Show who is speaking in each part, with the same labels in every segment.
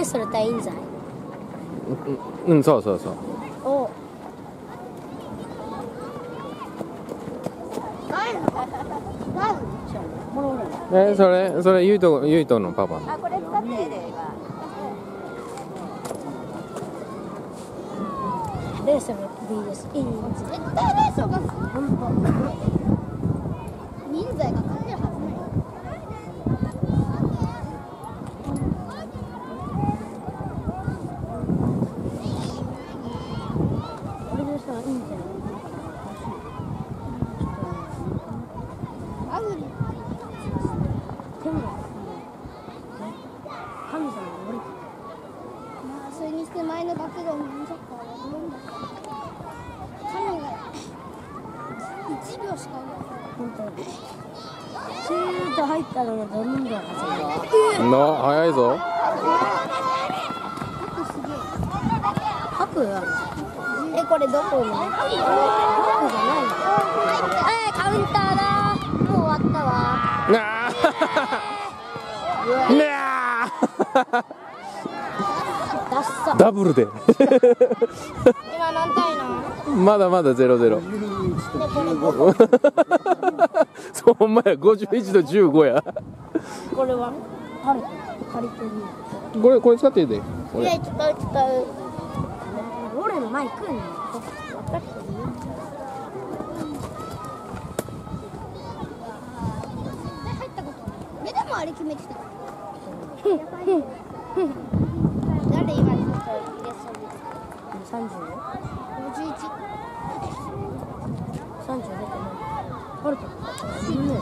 Speaker 1: お
Speaker 2: レストル対印材
Speaker 1: うんうんそうそうそう。
Speaker 2: お。
Speaker 1: えそれそれゆいとゆいとのパパの。
Speaker 3: あこれ使ってええで今
Speaker 2: レースル VS 印材
Speaker 3: 絶対レーソが人材が勝てるはずない
Speaker 2: 俺でさ印材
Speaker 3: アグリ
Speaker 2: でも神様が降りて
Speaker 3: まあそれにして前の学童のサッカーはどうだ神が1秒しか
Speaker 2: 本当にシュート入ったのがドリングが稼ぐ
Speaker 1: の早いぞ。
Speaker 2: 白あるえこれどこに白じゃないの？えカウンターだ。もう終わったわ。
Speaker 1: なあなあ
Speaker 2: ダ
Speaker 1: ブルで。
Speaker 3: 今何対なん
Speaker 1: まだまだゼロゼロ。
Speaker 3: でこれ。5
Speaker 1: そうほんまや。51と15や。
Speaker 2: これは？晴れてる借りてる。
Speaker 1: これこれ使っていいで。これ。
Speaker 3: いや使う使う
Speaker 2: 俺の前来んの分かってるよ
Speaker 3: 絶対入ったことない俺でもあれ決めてた誰今ちょっと入れそうです
Speaker 2: 30
Speaker 3: 51
Speaker 2: 30出てない晴れてるいるね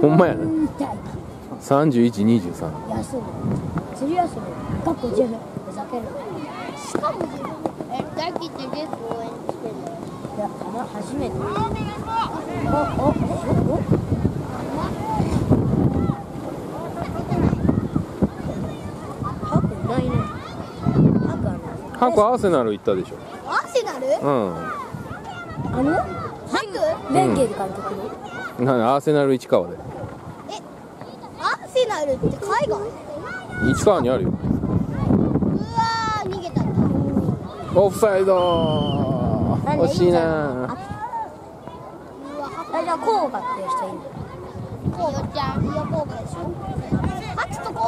Speaker 1: ほんまやな。3123
Speaker 2: 休む釣り休むかっこ10分ふざける
Speaker 3: しかも自分え大輝ってレース応援してる
Speaker 2: いやあの初めておおおおハクないねハクあの
Speaker 1: ハクアーセナル行ったでしょ
Speaker 3: アーセナル
Speaker 1: うん
Speaker 2: あの
Speaker 3: ハク
Speaker 2: ベンゲル監督の
Speaker 1: なんアーセナル市川で
Speaker 3: アーセナルって海外う
Speaker 1: 市川にあるよ。
Speaker 3: わー逃げた。
Speaker 1: オフサイド。惜しいな。
Speaker 3: うわ
Speaker 2: あじゃあコーガっていう人いる
Speaker 3: でしょ。ハチとは。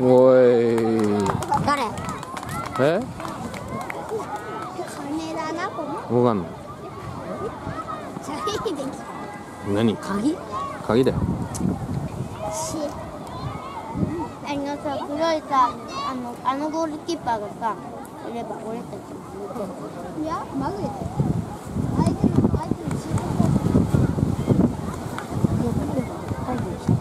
Speaker 1: おい。
Speaker 2: 誰？
Speaker 1: え？かん何？
Speaker 2: 鍵？
Speaker 1: 鍵だよ。
Speaker 3: しあのさ黒いさあのあのゴールキーパーがさいれば俺たちもいやマグレだよ相手の相手のシュー
Speaker 2: もうこれは入るでしょ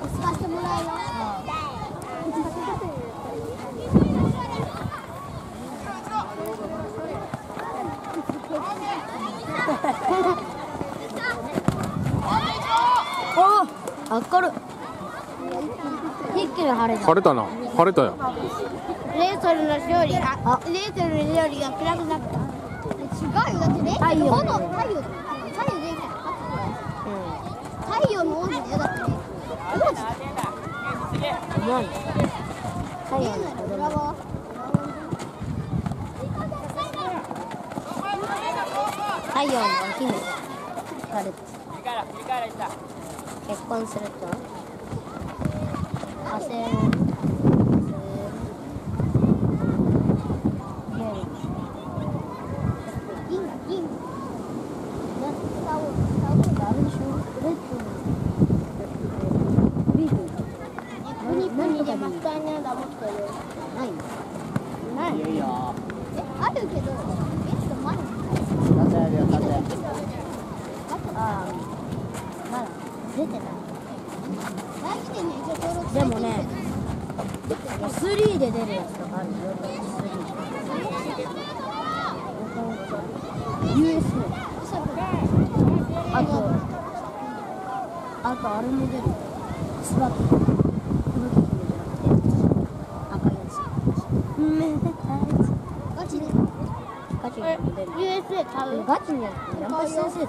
Speaker 3: トさせてもらえよ
Speaker 2: おお明るい一気に晴れた
Speaker 1: 晴れたな。晴れたよ。
Speaker 3: レーソルの勝利あ
Speaker 2: あ。
Speaker 3: レーソルの勝利が暗くなった。違うよ。だってレーソ
Speaker 2: 太陽
Speaker 3: ル炎太陽太陽でいい太陽の王子だよだって王子だ
Speaker 2: 思わない太陽の子供
Speaker 3: ブラボー
Speaker 2: 太陽のお姫晴れた結婚すると焦る
Speaker 3: 銀銀
Speaker 2: だってスター・ウォーズスター・ウォーズあれでしょレッドのビーフ
Speaker 3: プニプニで真っ赤になだ持ってる
Speaker 2: ないの
Speaker 3: ない
Speaker 4: いいよいいよ
Speaker 3: えあるけどえっと前に
Speaker 4: 立てやるよ立て
Speaker 3: ああまだ出てない来てねじゃあ登録
Speaker 2: でもね3で出るやつとかあるよ USA あとあとあれも出るスバッと黒き姫じゃなくて赤いやつめでたい
Speaker 3: ガチで
Speaker 2: ガチのやつも出る
Speaker 3: USA 買う？
Speaker 2: ガチのやつって山口先生だよ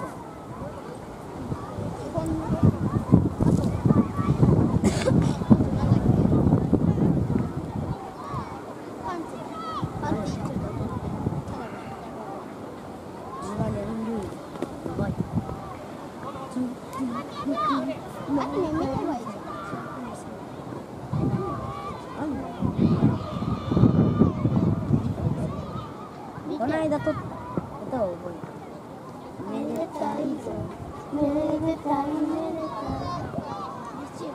Speaker 3: 基本あとなんだっけパンツパンツ一丁だ
Speaker 2: 自分でルールやばい
Speaker 3: アニメ見ればいいじゃん
Speaker 2: あんのこの間と歌を覚え
Speaker 3: めでたいぞめでたいめでたい YouTube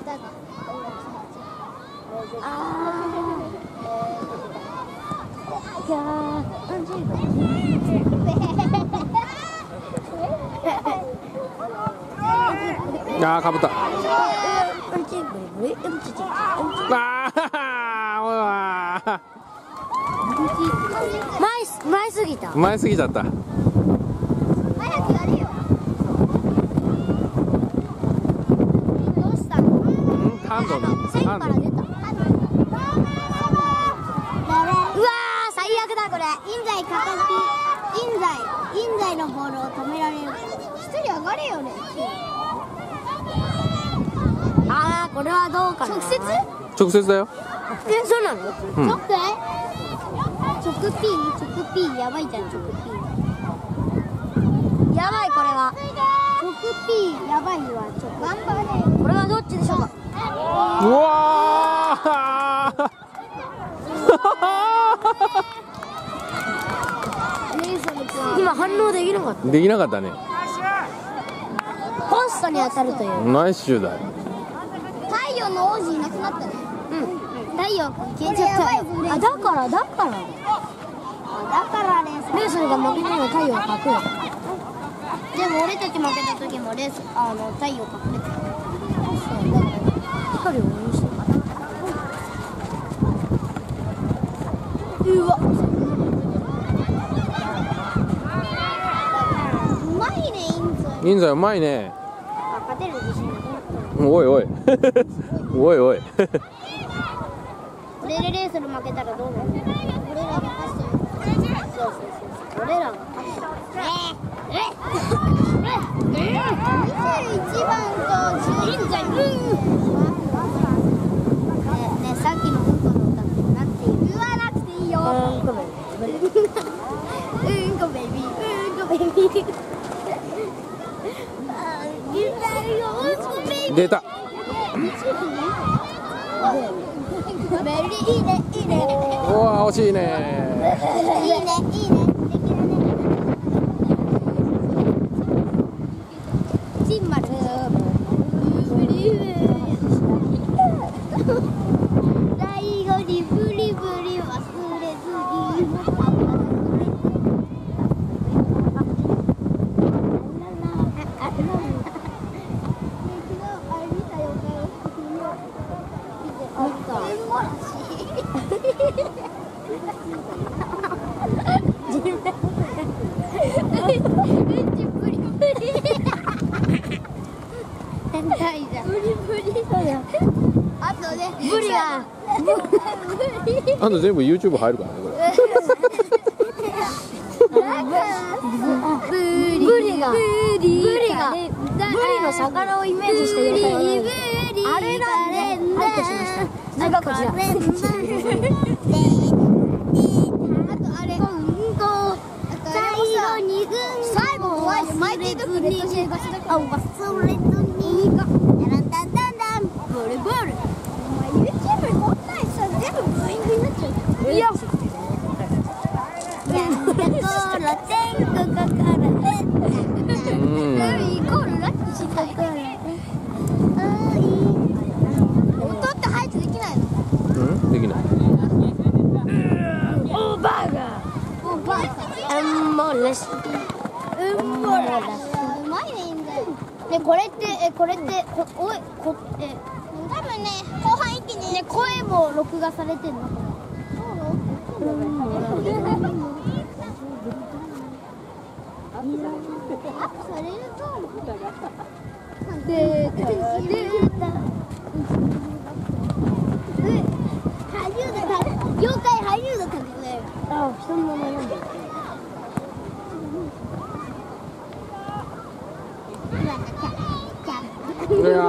Speaker 3: 歌があ
Speaker 2: たキャーアンジーが
Speaker 1: あーかぶった。あー
Speaker 2: 前前すぎた。
Speaker 1: 前すぎちゃった。
Speaker 3: 早くやれよ。どうしたの？
Speaker 1: んハンドのンド
Speaker 3: から出たうわー最悪だこれ印材片手印材印材のボールを止められる。一人上がれよね
Speaker 2: あーこれはどうかな。
Speaker 3: 直接
Speaker 1: 直接だよ。
Speaker 2: えそうなの？
Speaker 1: うん。
Speaker 3: 直直 P 直 P やばいじゃん直 P
Speaker 2: やばいこれは。
Speaker 3: 直 P やばいわちょ頑張れ。
Speaker 2: これはどっちでしょうか？
Speaker 1: うわ
Speaker 3: レイソル君
Speaker 2: 今反応できなかっ
Speaker 1: ーできなかったね。
Speaker 2: たポストに当たるという。
Speaker 1: ナイスシューだよ
Speaker 3: 太陽の王子いなくなったね。うん。太陽君消えちゃったよ。
Speaker 2: あだからだから。
Speaker 3: だからレース。
Speaker 2: レースが負けても太陽がくよ。
Speaker 3: でも俺たち負けた時もレースあの太陽隠れてた。
Speaker 2: 光を応援して
Speaker 3: うわうまいねインゾ
Speaker 1: インザうまいね。
Speaker 3: あ勝てる自信なくなった。
Speaker 1: おいおい。おいおい。
Speaker 3: 俺でレースで負けたらどうなる俺らが勝つ。そうそうそう俺らが勝つええええ21番と10番ねえねえさっきのうんこの歌ってなんて言わなくていいよ
Speaker 2: うん
Speaker 3: ベイビーうんこベイビーあー言ったようんこベイビー
Speaker 1: 出た。
Speaker 3: いいねいいね
Speaker 1: うわ惜しいね
Speaker 3: いいねいいねできるねチンマル最後にブリブリ忘れずに変態じゃん。ブリブリあとね、ブリは。
Speaker 1: あと全部 YouTube 入るからねこれ
Speaker 2: ブリがブリがブリの魚をイメージして入れたよねあれなんではい消しましたそれがこちら
Speaker 3: あとあれ、うんこ。最後にうん最後はマイティドッグレッドシェイガスだから。あ、忘れずに。ダランダンダンダン。ボールボール。お前 YouTube こんなんさ全部ブーイングになっちゃうじゃん。いや。なんだこら天国から
Speaker 1: うん
Speaker 3: イコールラッキーしないから。あーいい。音って入ってできないの。
Speaker 1: うんできない
Speaker 2: よし
Speaker 3: うんもらうまいねいいんだよでこれってえこれってこおいこえ多分ね後半一気にね声も録画されてんのあそれとでで俳優だ妖怪俳優だったんだよね
Speaker 2: あ人の名前なんだ
Speaker 1: い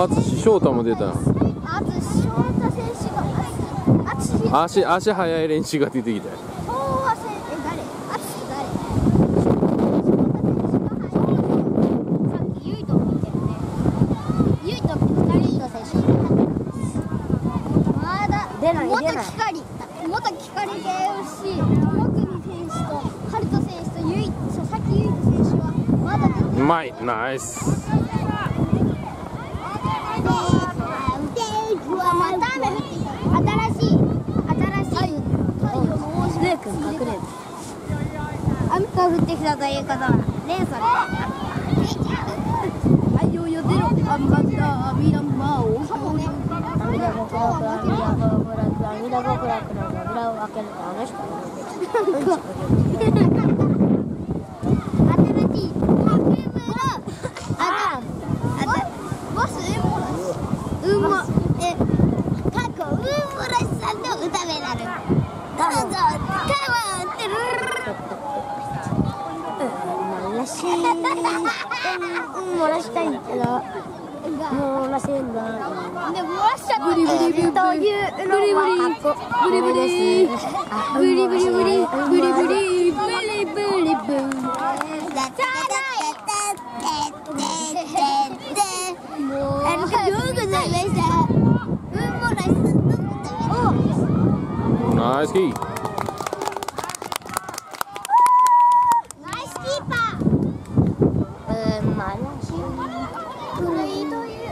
Speaker 1: 淳翔太も出た。
Speaker 3: あと翔太選手があつ
Speaker 1: 足足速い練習が出てきた。よ
Speaker 3: 東和選え誰？あつ誰？さっきユイと見てるね。ユイと選手まだ
Speaker 2: 出ない
Speaker 3: 元光元光選手とハルト選手とユイ佐々木ユイト選手はまだ出て
Speaker 1: うまい。ナイス
Speaker 2: くん隠れる
Speaker 3: 雨が降ってきたということはねそれよアンバンダーミラマーアミゴクラクラクラクラク
Speaker 2: ラクラクラクラ漏らしたいけど漏らせんだ
Speaker 3: で漏らしちゃった
Speaker 2: ブリブリブリ
Speaker 3: というのは
Speaker 2: ブリブリ
Speaker 3: ブリブリブリブリブリブリブリブリブリもうありがとうございましたうんもらしさんの歌
Speaker 1: ナイスキー
Speaker 3: ナイスキーパー
Speaker 2: うんまらしい
Speaker 3: これいいという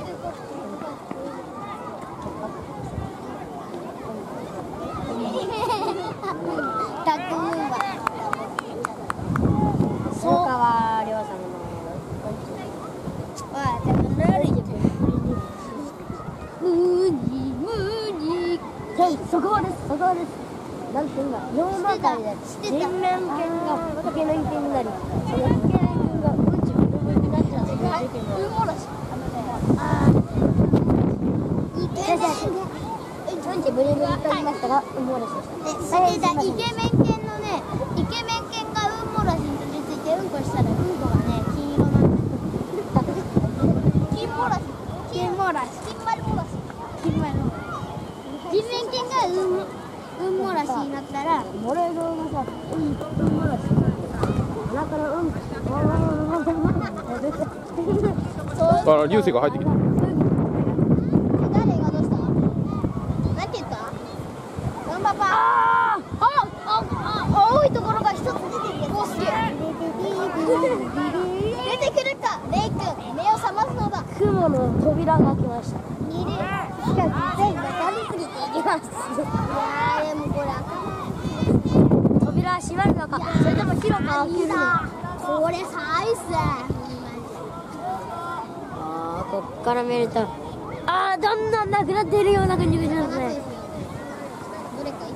Speaker 3: タッグムーバー
Speaker 2: そう川亮さんの
Speaker 3: わあでもルールじゃムニムニ
Speaker 2: はい、そこです、そこです。なんていうんだ、4番隊で
Speaker 3: 知ってた
Speaker 2: 人面犬がイケメン犬になり、そのイケメン犬がうんちブルブルになっちゃうっていう事件が
Speaker 3: ウモラシ。
Speaker 2: あー、
Speaker 3: イケメン
Speaker 2: うんちブルブルと言いましたが、うんもらしで、した。
Speaker 3: 知ってたイケメン犬のね、イケメン犬がうんもらしに取り付いてうんこしたらうんこがね、金色なんだ金もらし金もらし金丸もらし金丸もらし人面犬がうんうんもらしになったら
Speaker 2: モレロがさ、うん、うんもらし鼻からうんこ、
Speaker 1: あら流星が入ってきた。
Speaker 3: 誰がどうしたなんて言った？ガンバパああああ青いところが一つ出てる。よおすげえ出てくるかレイ君。目を覚ますのだ。
Speaker 2: 雲の扉が開きました。
Speaker 3: 見るますいやーでもこれあかん
Speaker 2: 扉は閉まるのか、それとも広く開けるのか。
Speaker 3: これサイズ
Speaker 2: あーこっから見ると。あーどんどんなくなっているような感じがしますね。
Speaker 3: どれかい？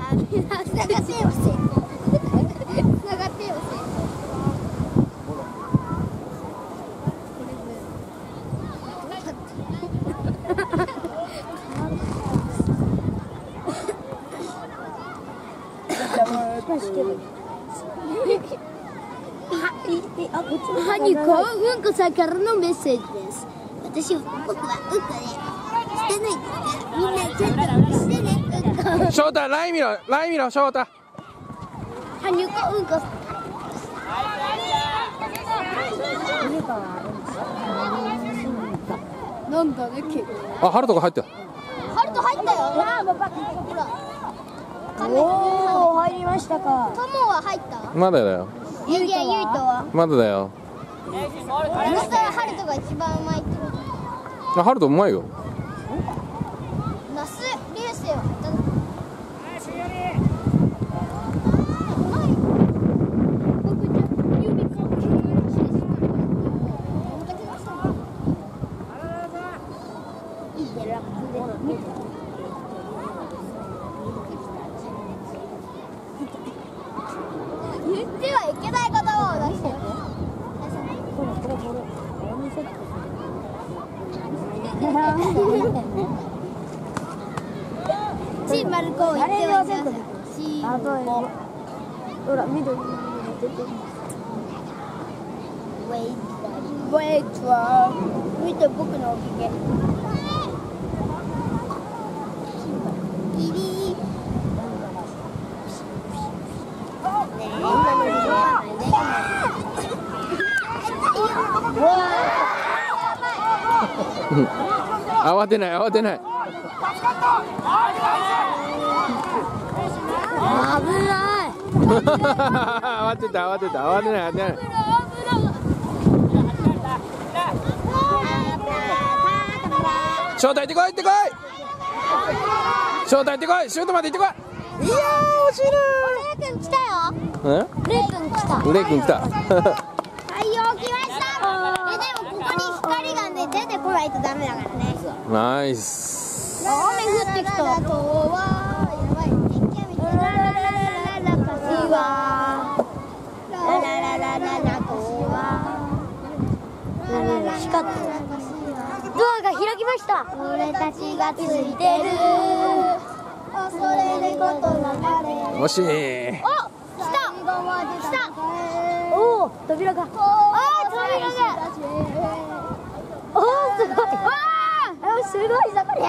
Speaker 3: あ、みんなハニコウンコさんからのメッセージです。私僕はうんこでしてないからみんなちゃんとしてねうんこ。
Speaker 1: 翔太ライミロライミロ翔太。
Speaker 3: ウにこうんこ。なんだね結。
Speaker 1: あハルトが入った。
Speaker 3: ハルト入ったよ。ほら。
Speaker 2: おお入りましたか。
Speaker 3: トモは入った？
Speaker 1: まだだよ。
Speaker 3: ゆいやゆいとは？
Speaker 1: まだだよ。
Speaker 3: そしたらハルトが一番うまいってこと？
Speaker 1: あハルトうまいよ。
Speaker 3: ナス流星は入ったの僕じゃ指かけるしいいねラップで見て言ってはいけない言葉を出してチーマルコを言ってはいけないチームコ
Speaker 2: ほら緑に出てる
Speaker 3: ウェイウェイトは見て僕のおひげギリ
Speaker 1: 慌てない慌てない。
Speaker 2: 危ない。
Speaker 1: 慌てた慌てた慌てない慌てない。翔太行ってこい行ってこい。翔太行ってこいシュートまで行ってこい。いやー惜しい
Speaker 3: レイ君来たよ。
Speaker 1: な
Speaker 3: レイ君来た。
Speaker 1: うんレイ君来た
Speaker 3: はいよ来ましたえでもここに光がね出てこないとダメだからね
Speaker 1: ナイス
Speaker 3: 雨降ってきた。やばい天気雨ララララララカシワララララララカシワ
Speaker 2: 光ってるドアが開きました。
Speaker 3: 俺た。ちがついてる恐れることなかれ
Speaker 1: 惜し
Speaker 3: お来た。来た。
Speaker 2: おお扉が
Speaker 3: あ扉が
Speaker 2: おおすごい
Speaker 3: わ
Speaker 2: あすごいぞこりゃ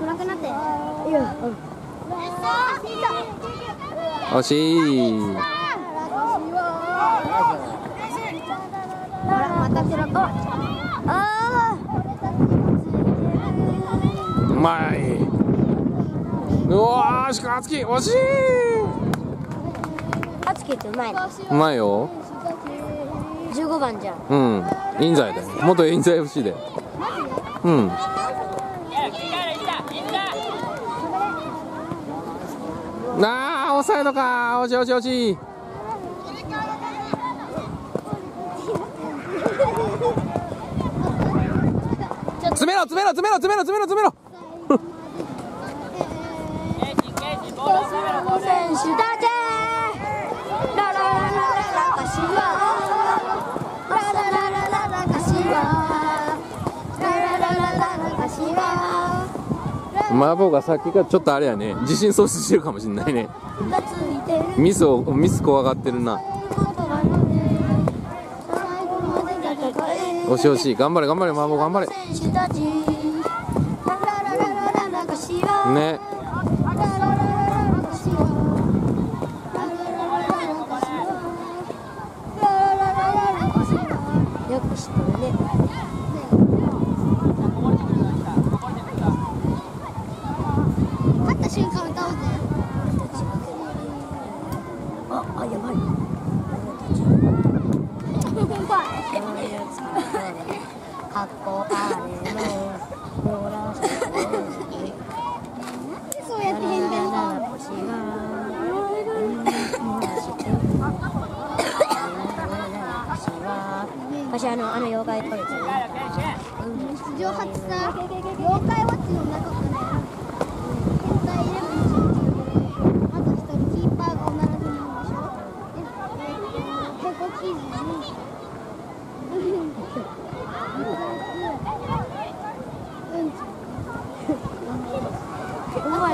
Speaker 3: 暗くな。って
Speaker 2: いや
Speaker 1: 惜しい
Speaker 3: ほらまた
Speaker 2: あ
Speaker 1: うまいうわーしかつき惜しい。
Speaker 2: あつけてうまいな
Speaker 1: うまいよ
Speaker 2: 15番じゃん。
Speaker 1: うん。印西で元印西 FC でうん。なあオフサイドか。惜しい惜しい惜しい。詰めろ詰めろ詰めろ詰めろ詰めろ詰めろ。
Speaker 2: 選手た
Speaker 1: 麻婆がさっきからちょっとあれやね。自信喪失してるかもしれないね。ミスをミス怖がってるな。
Speaker 2: ことなので最後まで戦え
Speaker 1: 惜しい惜しい頑張れ頑張れ麻婆頑張れ。ね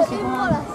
Speaker 3: 期末了。